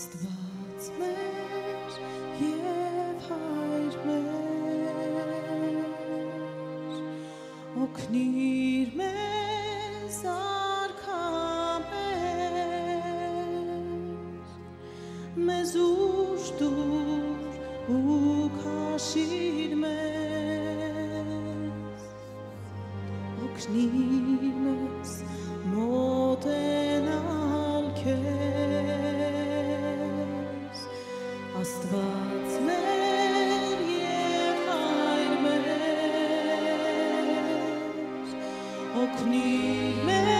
Աստված մեր եւ հայր մեր օգնիր մեզ արքամեր մեզ ուշ դուր ու քաշիր մեզ օգնիր մեզ մոտենալ քեզ Աստված մեր եւ հայր մեր օգնիր մեզ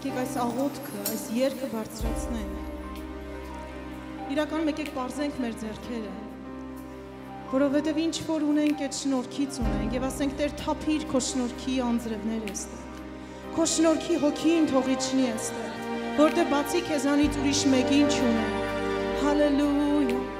Եկեք այս աղոթքը, այս երգը բարձրացնենք։ Իրականում եկեք parzենք մեր ձեռքերը, որովհետև ինչ որ ունենք, այդ շնորհքից ունենք եւ ասենք Տեր թափիր քո շնորհքի անձրևներ էստեղ։ Քո շնորհքի հոգին թողի չնի էստեղ, որտեղ բացի քեզանից ուրիշ մեկին չունենք։ Հալելույա։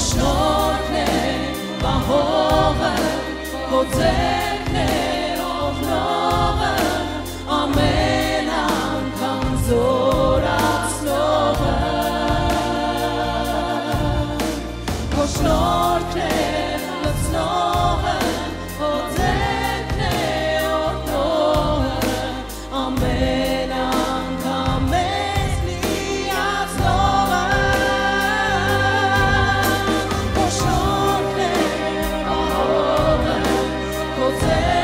שנות לב, בהורג, חוזר לב. say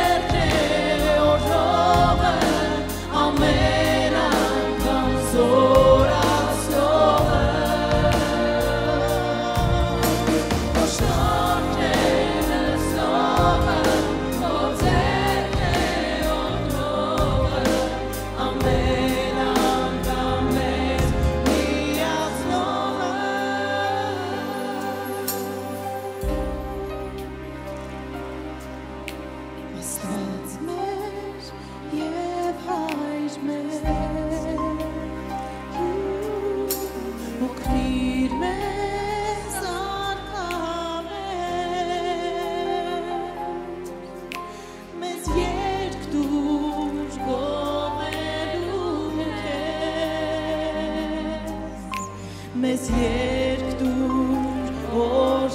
dur, oh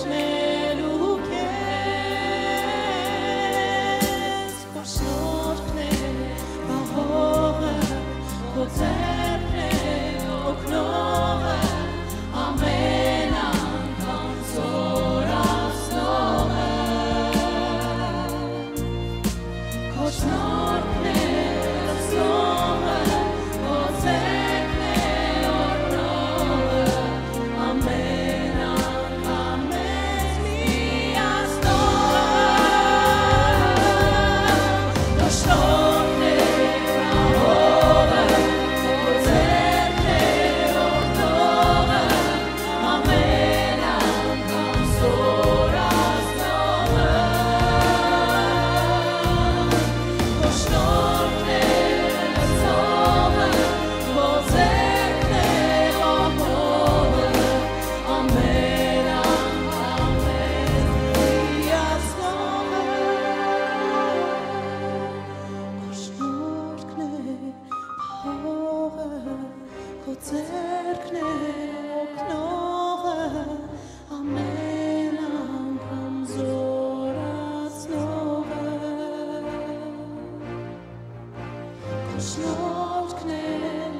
Շնորհքն է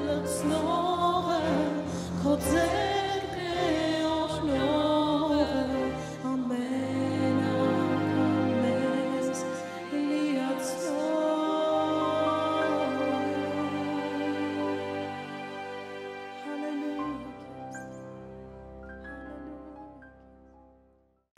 լցնողը քո ձեր